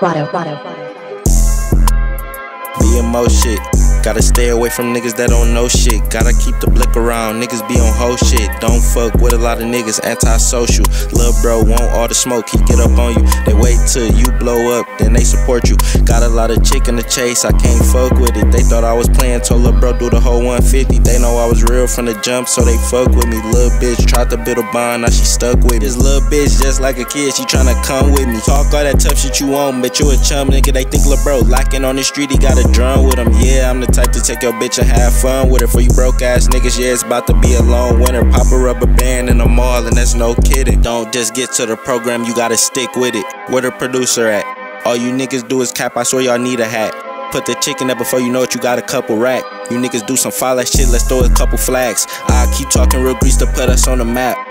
Rado, Rado. BMO shit. Gotta stay away from niggas that don't know shit. Gotta keep the blick around. Niggas be on whole shit. Don't fuck with a lot of niggas. Antisocial. Lil' bro want all the smoke. He get up on you. They wait till you blow up, then they support you. Got a lot of chick in the chase. I can't fuck with it. They thought I was playing. Told lil' bro do the whole 150. They know I was real from the jump, so they fuck with me. Lil' bitch tried to build a bond. Now she stuck with it. This lil' bitch just like a kid. She tryna come with me. Talk all that tough shit you want, but you a chum nigga. They think lil' bro locking on the street. He got a drum with him. Yeah, I'm the type to take your bitch and have fun with her. For you broke ass niggas, yeah, it's about to be a long winter. Pop a rubber band in the mall, and that's no kidding. Don't just get to the program, you gotta stick with it. Where the producer at? All you niggas do is cap, I swear y'all need a hat. Put the chicken up before you know it, you got a couple rack. You niggas do some ass shit, let's throw a couple flags. I keep talking real grease to put us on the map.